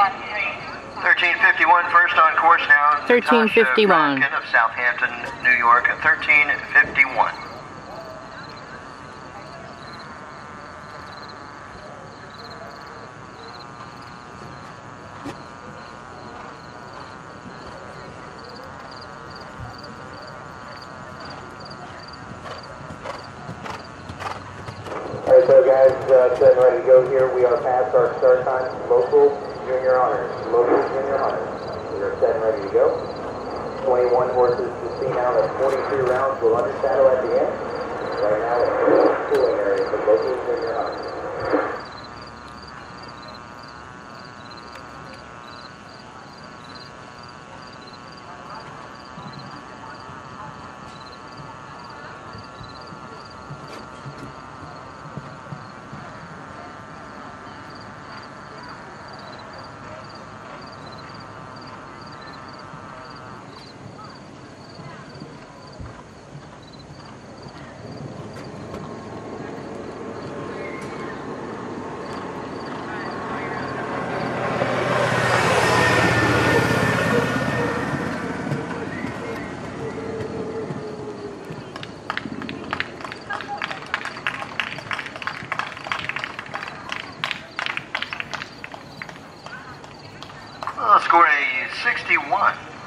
1351 first on course now. 1351. Natasha Fradkin of Southampton, New York at 1351. All right, so guys, uh, set and ready to go here. We are past our start time. Local junior honors. Local junior honors. We are set and ready to go. 21 horses to see now. That's 43 rounds. We'll undersaddle at the end. Right now, it's the schooling area Score a 61.